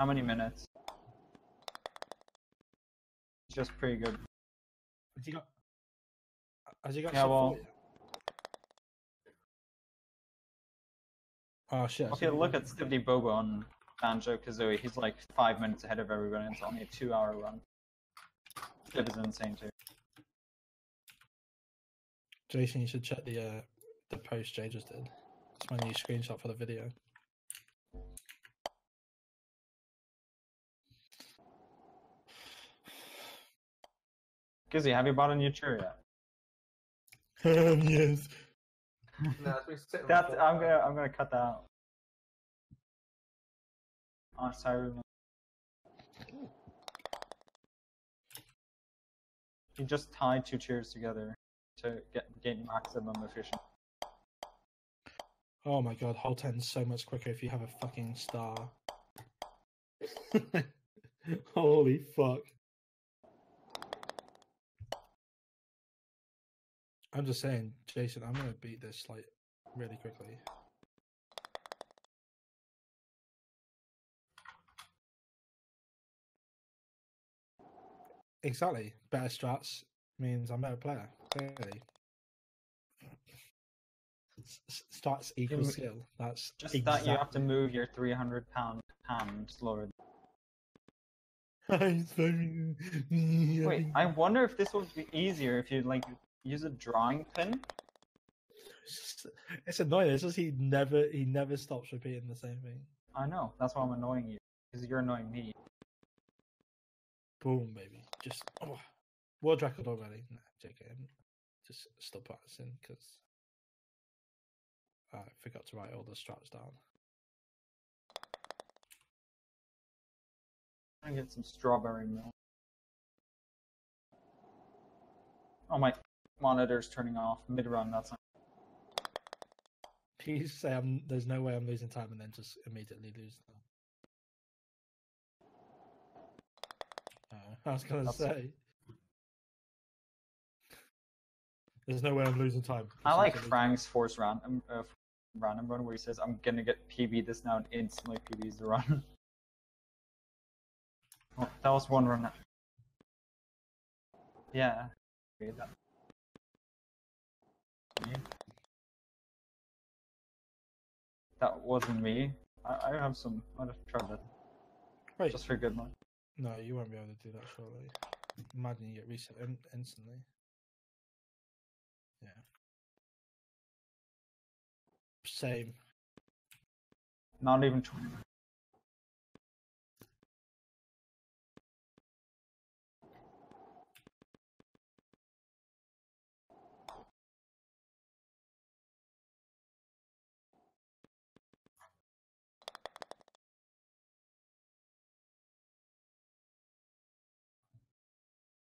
How many minutes? Just pretty good. Has he got? Has he got? Yeah, well- Oh shit! Okay, look at Stevie Bobo on Banjo Kazooie. He's like five minutes ahead of everybody. and It's only a two-hour run. Steve is insane too. Jason, you should check the uh, the post Jay just did. It's my new screenshot for the video. Gizzy, have you bought a new chair yet? Um, yes. No, it's been sitting on That the I'm gonna I'm gonna cut that out. Oh, sorry. You just tie two chairs together to get gain maximum efficiency. Oh my god, whole 10's so much quicker if you have a fucking star. Holy fuck. I'm just saying, Jason, I'm gonna beat this like really quickly. Exactly. Better strats means I'm a better player. Clearly. S- s- Strats equals m- skill. That's Just that you have to move your 300 pound hand slower. Wait, I wonder if this would be easier if you like use a drawing pin. It's, just, it's annoying. It's just he never he never stops repeating the same thing. I know that's why I'm annoying you because you're annoying me. Boom, baby. Just oh, world record already. Nah, JK. Just stop practicing because I forgot to write all the straps down. I get some strawberry milk. Oh my monitor's turning off mid run. That's not. Please say I'm. There's no way I'm losing time and then just immediately lose. Uh, I was gonna That's- say. There's no way I'm losing time. I like Frank's force random uh, random run where he says I'm gonna get PB this now and instantly PBs the run. Oh, that was one run. Yeah. Okay, that- Me? That wasn't me. I, I have some. I'll just try that Wait, just for good luck. no, you won't be able to do that shortly. Imagine you get reset in- instantly. Yeah. Same. Not even 20 minutes.